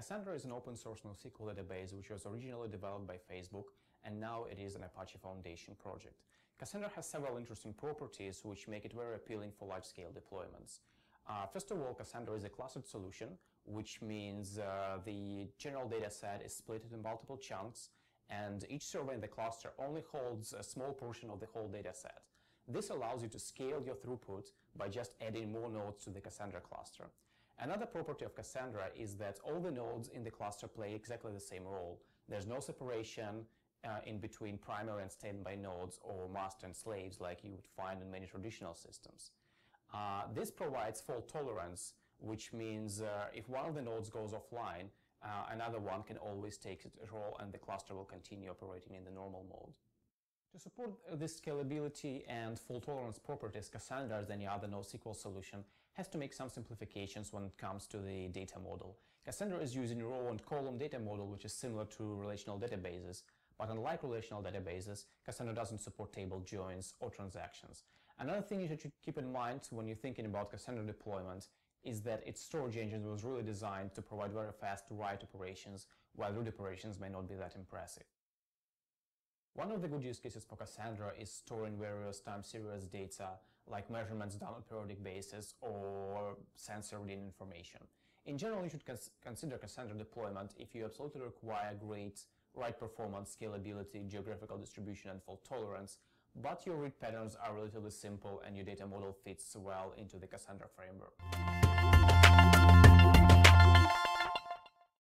Cassandra is an open source NoSQL database which was originally developed by Facebook and now it is an Apache Foundation project. Cassandra has several interesting properties which make it very appealing for large-scale deployments. Uh, first of all, Cassandra is a clustered solution, which means uh, the general data set is split into multiple chunks and each server in the cluster only holds a small portion of the whole data set. This allows you to scale your throughput by just adding more nodes to the Cassandra cluster. Another property of Cassandra is that all the nodes in the cluster play exactly the same role. There's no separation uh, in between primary and standby nodes or master and slaves like you would find in many traditional systems. Uh, this provides fault tolerance, which means uh, if one of the nodes goes offline, uh, another one can always take its role and the cluster will continue operating in the normal mode. To support this scalability and fault tolerance properties, Cassandra, as any other NoSQL solution, has to make some simplifications when it comes to the data model. Cassandra is using row and column data model, which is similar to relational databases, but unlike relational databases, Cassandra doesn't support table joins or transactions. Another thing you should keep in mind when you're thinking about Cassandra deployment is that its storage engine was really designed to provide very fast write operations, while read operations may not be that impressive. One of the good use cases for Cassandra is storing various time series data, like measurements done on a periodic basis or sensor reading information. In general, you should cons consider Cassandra deployment if you absolutely require great write performance, scalability, geographical distribution, and fault tolerance, but your read patterns are relatively simple and your data model fits well into the Cassandra framework.